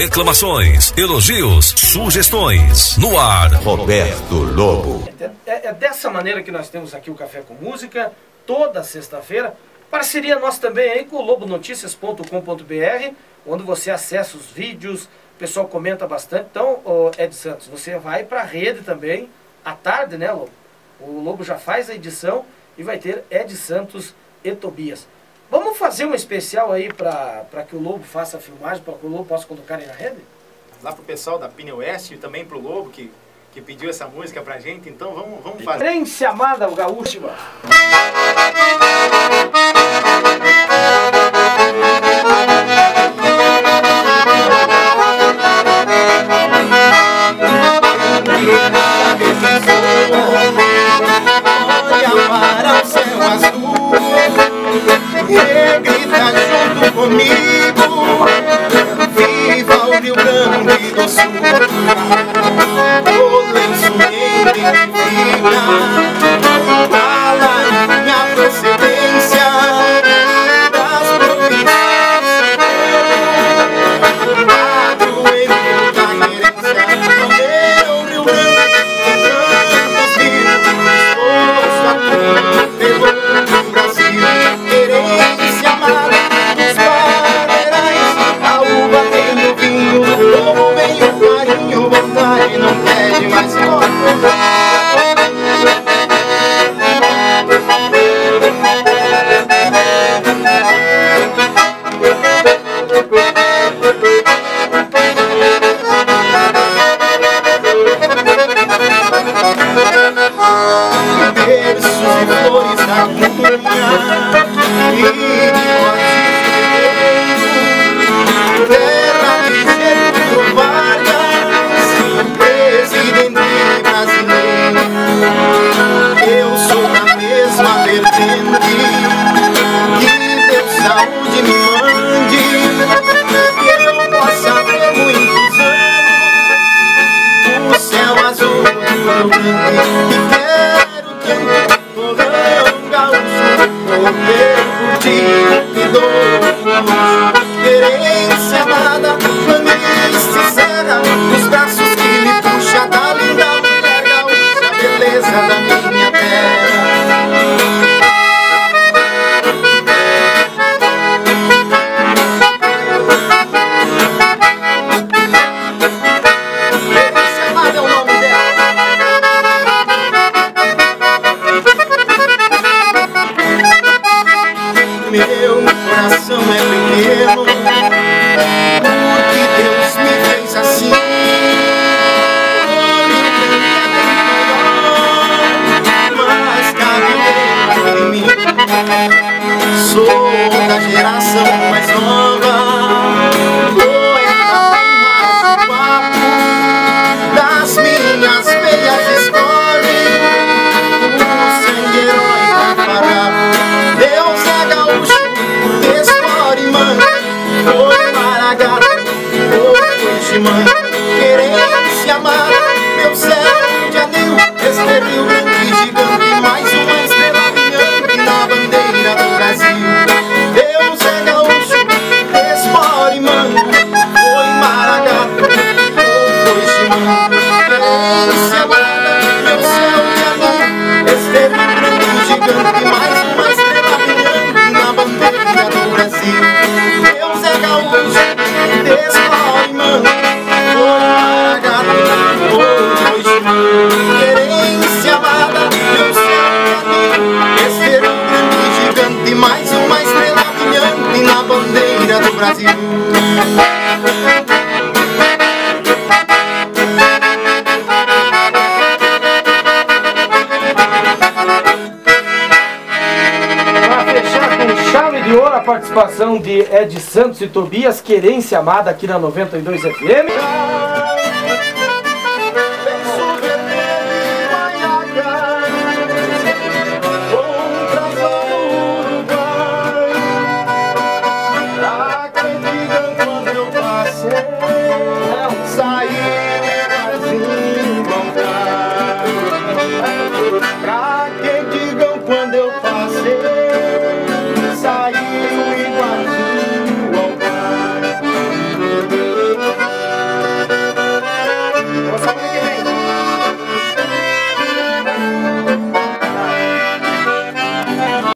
reclamações, elogios, sugestões. No ar, Roberto Lobo. É, é- é dessa maneira que nós temos aqui o Café com Música, toda sexta-feira. Parceria nossa também aí com o lobonoticias.com.br, onde você acessa os vídeos, o pessoal comenta bastante. Então, Ed Santos, você vai para a rede também, à tarde, né, Lobo? O Lobo já faz a edição e vai ter Ed Santos e Tobias. Vamos fazer um especial aí para que o Lobo faça a filmagem, para que o Lobo possa colocar aí na rede? lá pro pessoal da Pine West e também pro Lobo que, que pediu essa música pra gente, então vamos, vamos fazer. Frente amada, o gaúcho. Gaúcho Poder curtir e dou. Querência Sou da geração mais nova gigante Mais uma estrela brilhante na bandeira do Brasil Deus é gaúcho, explore mãe Foi maragato, foi chimã Querência amada, meu céu Este Rio Grande gigante Mais uma estrela brilhante na bandeira do Brasil participação de Ed Santos e Tobias, Querência Amada aqui na 92 FM.